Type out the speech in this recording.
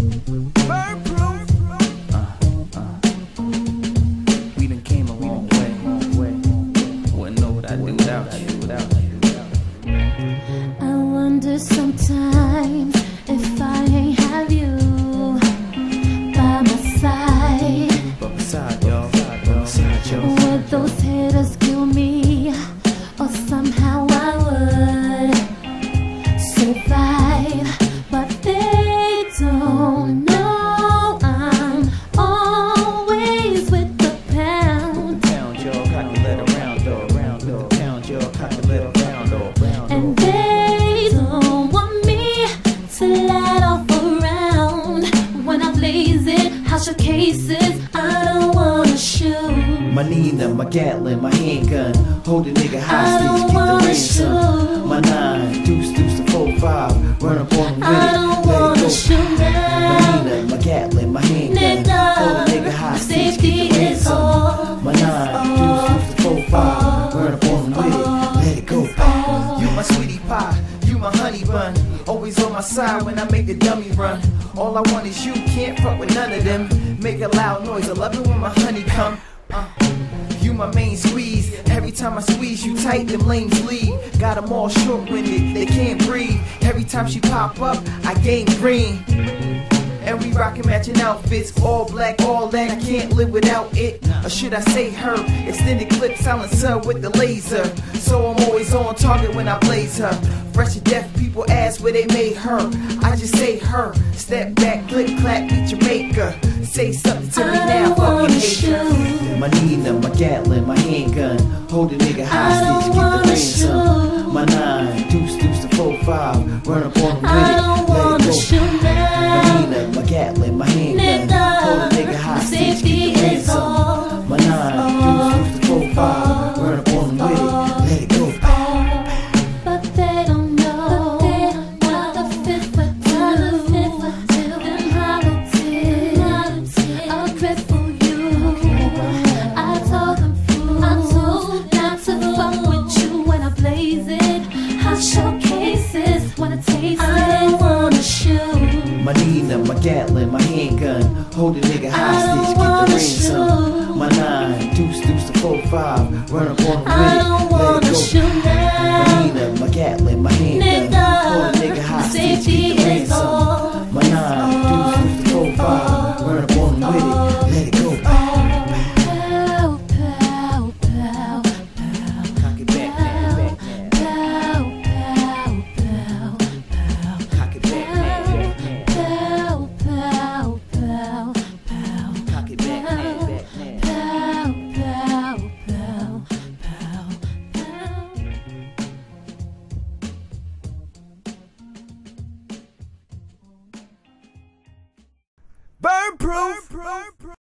Bird cases I don't wanna shoot. My Nina, my Gatlin, my handgun. Hold a nigga I hostage, get the ransom. shoot. My nine, deuce, deuce to four, five. Run up on him with I it, don't let it wanna go. shoot My. Nina, my Gatlin, my handgun. Hold a nigga Nigga, hostage, safety get the is ransom. all. My nine, deuce, deuce to four, five. Run up on him with it, let it go. You my sweetie pie, my honey bun. Always on my side when I make the dummy run. All I want is you, can't fuck with none of them. Make a loud noise, I love it when my honey come. Uh, you my main squeeze. Every time I squeeze you tight, them lames leave. Got them all short winded, they can't breathe. Every time she pop up, I gain green. And we rockin' matching outfits, all black, all that. I can't live without it. Or should I say her? Extended clip silencer with the laser. So I'm always on target when I blaze her. Fresh to death, people ask where they made her. I just say her. Step back, click, clap, beat your maker. Say something to me I now, don't wanna fucking hater. shoot. My Nina, my Gatlin, my handgun. Hold a nigga hostage, get the wanna ransom. My nine, deuce, deuce to four, five. Run up on him with it, don't let it go. I showcases when taste. I don't wanna shoot. My Nina, my Gatlin, my handgun. Hold a nigga hostage, get the wanna ransom. shoot. My nine, deuce, deuce to four, five. Run up on the with I it, don't let it go. Proof.